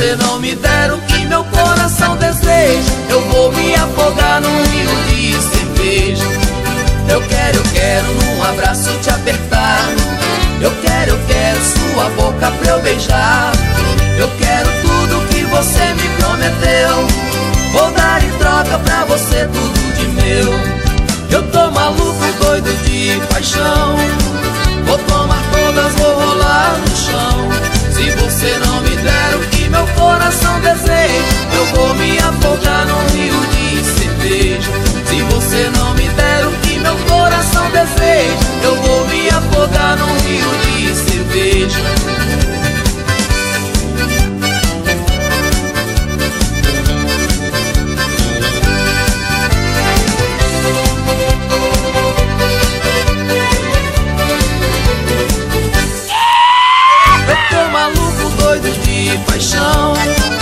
você não me der o que meu coração deseja, eu vou me afogar num rio de cerveja. Eu quero, eu quero num abraço te apertar. Eu quero, eu quero sua boca pra eu beijar. Eu quero tudo que você me prometeu. Vou dar em troca pra você tudo de meu. Eu tô maluco, doido de paixão. vez eu vou me afogar num rio de cerveja. Eu tô maluco, doido de paixão.